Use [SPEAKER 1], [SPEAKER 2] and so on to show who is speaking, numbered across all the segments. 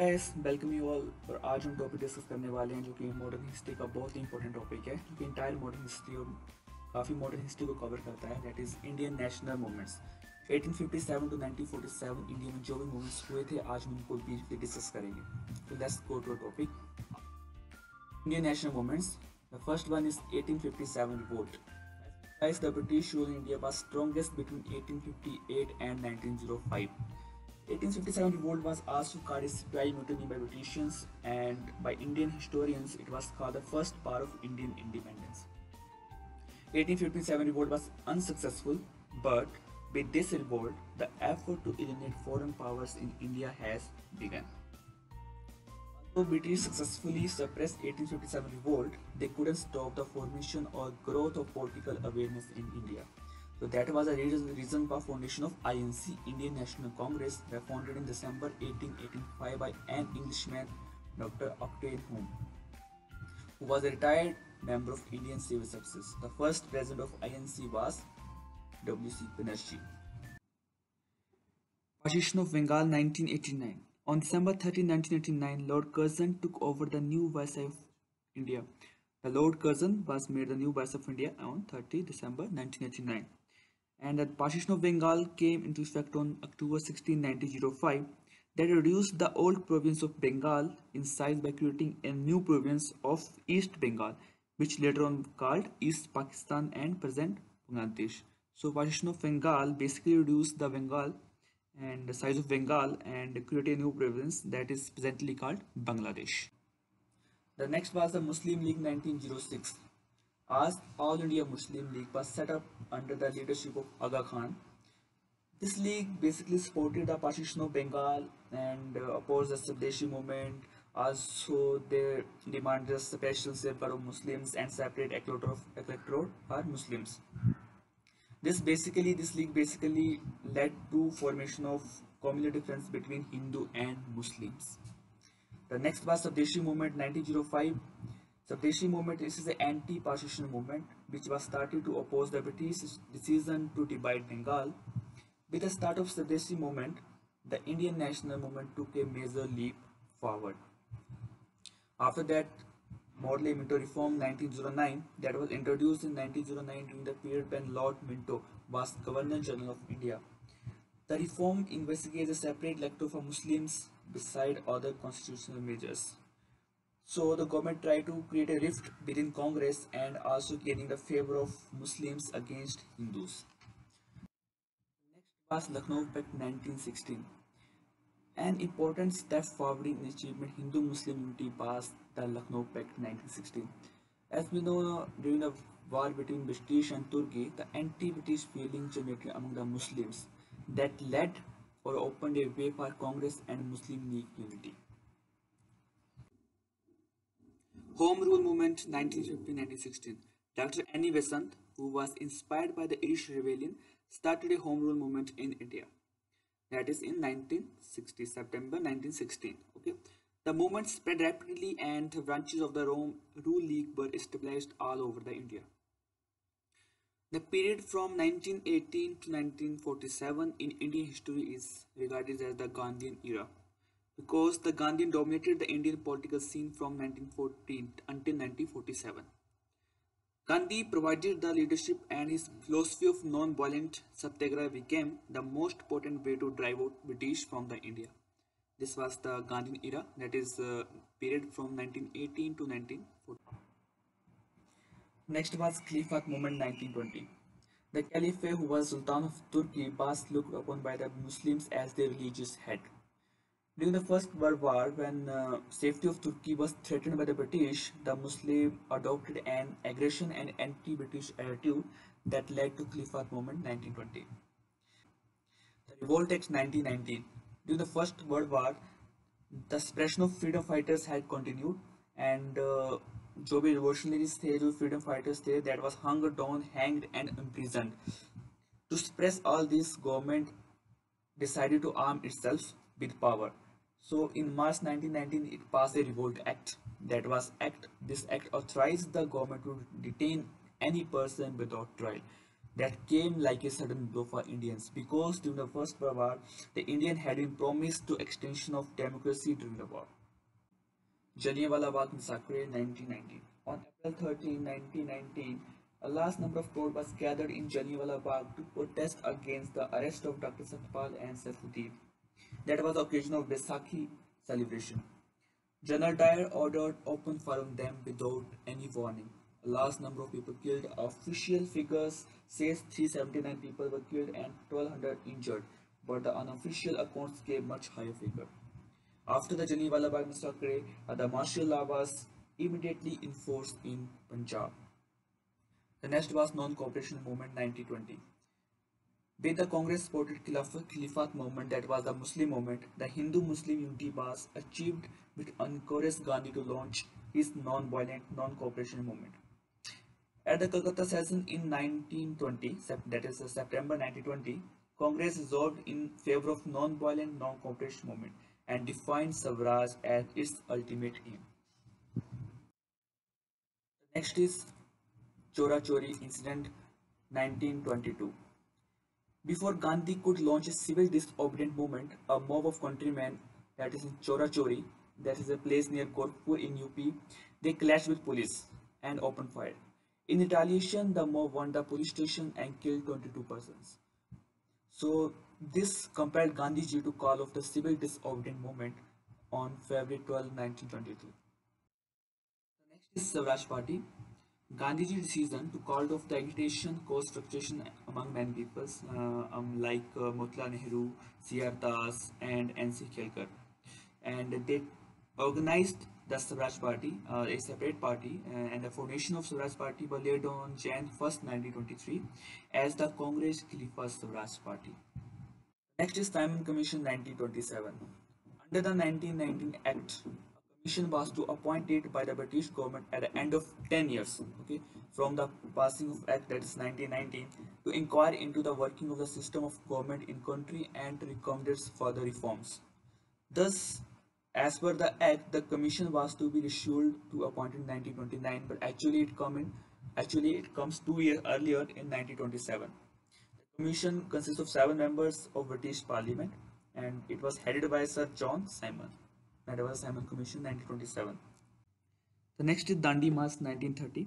[SPEAKER 1] Guys welcome you all और आज हम टॉपिक डिस्कस करने वाले हैं जो कि मॉडर्न हिस्ट्री का बहुत ही इंपॉर्टेंट टॉपिक है, जो कि इंटायर मॉडर्न हिस्ट्री और काफ़ी मॉडर्न हिस्ट्री को कवर करता है that is Indian national movements 1857 to 1947 India में जो भी मूवमेंट्स हुए थे, आज हम उनको ब्रीफली डिस्कस करेंगे. तो let's go to topic Indian national movements the first one is 1857 revolt As the British rule in India was strongest between 1858 and 1905 1857 revolt was also called a Sepoy Mutiny by Britishers and by Indian historians it was called the first part of Indian independence. 1857 revolt was unsuccessful but with this revolt the effort to eliminate foreign powers in India has begun. Although British successfully suppressed 1857 revolt, they couldn't stop the formation or growth of political awareness in India. So that was the reason, reason for foundation of INC, Indian National Congress, were founded in December 1885 by an Englishman, Dr. Octave Hume, who was a retired member of Indian Civil Services. The first president of INC was W.C. Banerjee. Partition of Bengal 1989. On December 13, 1989, Lord Curzon took over the new Viceroy of India. The Lord Curzon was made the new Viceroy of India on 30 December 1989 and that partition of Bengal came into effect on October 16, 1905 that reduced the old province of Bengal in size by creating a new province of East Bengal which later on called East Pakistan and present Bangladesh. So partition of Bengal basically reduced the Bengal and the size of Bengal and created a new province that is presently called Bangladesh. The next was the Muslim League 1906 as All India Muslim League was set up under the leadership of Aga Khan. This league basically supported the partition of Bengal and uh, opposed the Swadeshi movement. Also, they demanded a special safeguard of Muslims and separate electorate of electorate for Muslims. This basically, this league basically led to formation of communal difference between Hindu and Muslims. The next was Swadeshi movement 1905 Swadeshi movement this is an anti-partition movement which was started to oppose the British decision to divide Bengal. With the start of Swadeshi movement, the Indian national movement took a major leap forward. After that, Morley Minto Reform 1909 that was introduced in 1909 during the period when Lord Minto was Governor General of India. The reform investigates a separate electorate for Muslims beside other constitutional measures. So the government tried to create a rift within Congress and also gaining the favor of Muslims against Hindus. Next was Lucknow Pact 1916. An important step forward in achievement Hindu-Muslim unity was the Lucknow Pact 1916. As we know, during the war between British and Turkey, the anti-British feeling generated among the Muslims that led or opened a way for Congress and Muslim League unity. Home Rule Movement 1915-1916 Dr. Annie Besant, who was inspired by the Irish Rebellion, started a Home Rule movement in India. That is in 1960, September 1916. Okay, The movement spread rapidly and branches of the Home Rule League were established all over the India. The period from 1918 to 1947 in Indian history is regarded as the Gandhian era because the Gandhian dominated the Indian political scene from 1914 until 1947. Gandhi provided the leadership and his philosophy of non-violent satyagraha became the most potent way to drive out British from the India. This was the Gandhian era that is uh, period from 1918 to 1940. Next was Caliphate movement 1920. The Caliph who was Sultan of Turkey was looked upon by the Muslims as their religious head. During the First World War, when uh, safety of Turkey was threatened by the British, the Muslims adopted an aggression and anti-British attitude that led to Khilafat movement 1920. The Rowlatt Act 1919. During the First World War, the suppression of freedom fighters had continued and uh, जो भी revolutionaries freedom fighters freedom that was hung was hanged and imprisoned. To suppress all this, government decided to arm itself with power. So in March 1919, it passed a Rowlatt Act. That was Act. This Act authorized the government to detain any person without trial. that came like a sudden blow for Indians because during the First World War, the Indian had been promised to extension of democracy during the war. Jallianwala Bagh Massacre 1919 On April 13, 1919, a large number of crowd was gathered in Jallianwala Bagh to protest against the arrest of Dr. Satpal and Saifuddin. That was the occasion of Baisakhi celebration. General Dyer ordered open fire on them without any warning. A large number of people killed. Official figures says 379 people were killed and 1200 injured, but the unofficial accounts gave much higher figure. After the Jallianwala Bagh massacre, uh, the martial law was immediately enforced in Punjab. The next was non-cooperation movement 1920. With the Congress supported Khilafat movement that was the Muslim movement, the Hindu-Muslim unity was achieved which encouraged Gandhi to launch his non-violent non-cooperation movement. At the Calcutta session in 1920, that is uh, September 1920, Congress resolved in favor of non-violent non-cooperation movement and defined Swaraj as its ultimate aim. Next is Chora Chori incident 1922. Before Gandhi could launch a civil disobedient movement, a mob of countrymen, that is in Chora Chori, that is a place near Gorakhpur in UP, they clashed with police and opened fire. In retaliation, the mob won the police station and killed 22 persons. So this compelled Gandhiji to call off the civil disobedient movement on February 12, 1922. The next is Swaraj Party. Gandhiji's decision to call off the agitation caused frustration among many people uh, um, like uh, Motilal Nehru, C.R. Das and N.C. Kelkar and they organized the Swaraj Party, uh, a separate party uh, and the formation of Swaraj Party was laid on Jan 1st 1923 as the Congress Khilafat Swaraj Party. Next is Simon Commission 1927. Under the 1919 Act, commission was to appoint it by the British government at the end of 10 years okay? From the passing of act that is 1919 to inquire into the working of the system of government in country and to recommend further reforms. Thus as per the act the commission was to be rescheduled to appoint in 1929 but actually it come in actually it comes two years earlier in 1927 the commission consists of seven members of british parliament and it was headed by sir john simon that was Simon Commission 1927. The next is Dandi March 1930.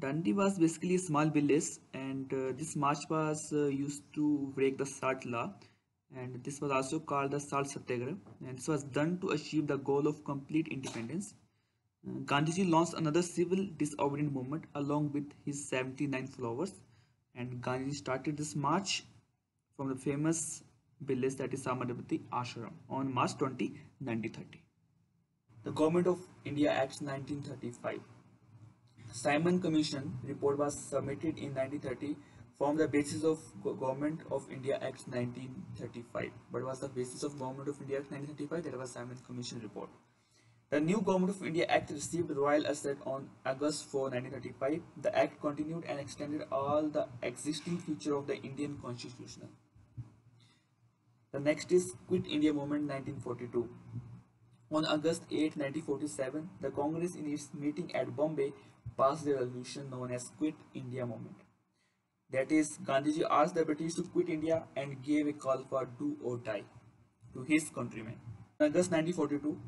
[SPEAKER 1] Dandi was basically a small village and uh, this march was uh, used to break the salt law and this was also called the salt satyagraha and this was done to achieve the goal of complete independence. Uh, Gandhiji launched another civil disobedient movement along with his 79 followers and Gandhiji started this march from the famous village that is Sabarmati Ashram on March 20, 1930. The Government of India Acts 1935. Simon Commission report was submitted in 1930 from the basis of Government of India Act 1935. But was the basis of Government of India Act 1935? That was Simon Commission report. The new Government of India Act received royal assent on August 4, 1935. The Act continued and extended all the existing features of the Indian Constitution. The next is Quit India Movement 1942. On August 8, 1947, the Congress in its meeting at Bombay passed the resolution known as Quit India Movement. That is, Gandhiji asked the British to quit India and gave a call for do or die to his countrymen. In August 1942,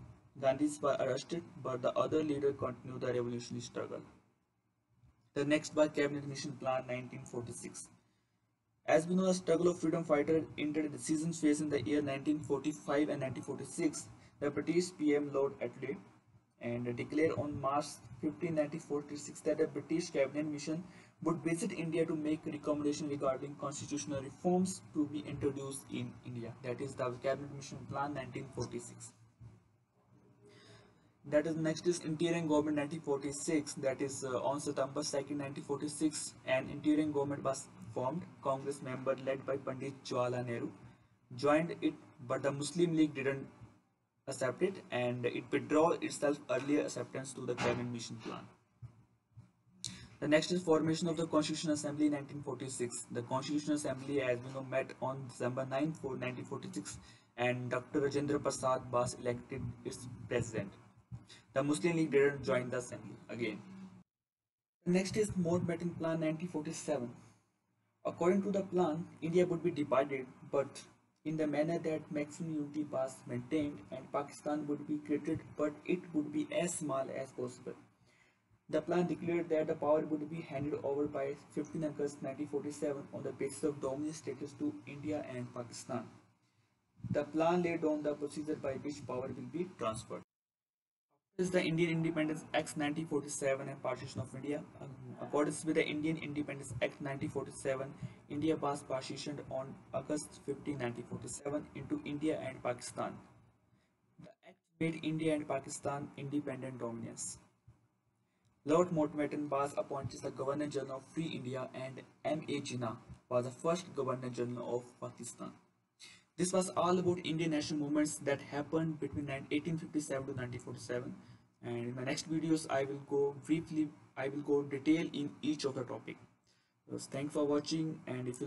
[SPEAKER 1] Gandhiji was arrested, but the other leader continued the revolutionary struggle. The next was Cabinet Mission Plan 1946. As we know, the struggle of freedom fighters entered the decisive phase in the year 1945 and 1946. The British PM Lord Attlee and declared on March 15, 1946 that a British cabinet mission would visit India to make recommendations regarding constitutional reforms to be introduced in India. That is the Cabinet Mission Plan 1946. That is next is interim government 1946. That is uh, on September 2, 1946, an interim government was formed, Congress member led by Pandit Jawaharlal Nehru joined it, but the Muslim League didn't accept it and it withdrew itself earlier acceptance to the cabinet mission plan. The next is formation of the Constitutional Assembly in 1946. The Constitutional Assembly as we know met on December 9, 1946 and Dr. Rajendra Prasad was elected its president. The Muslim League didn't join the assembly again. The next is Mountbatten Plan 1947. According to the plan, India would be divided, but in the manner that maximum unity was maintained and Pakistan would be created, but it would be as small as possible. The plan declared that the power would be handed over by 15 August 1947 on the basis of dominant status to India and Pakistan. The plan laid down the procedure by which power will be transferred. Is the Indian Independence Act 1947 and Partition of India. Um, according with the Indian Independence Act 1947, India was partitioned on August 15, 1947 into India and Pakistan. The act made India and Pakistan independent dominions. Lord Mountbatten was appointed as the Governor General of Free India and M.A. Jinnah was the first Governor General of Pakistan. This was all about Indian national movements that happened between 1857 to 1947 and in the next videos I will go briefly I will go detail in each of the topic. So thanks for watching and if you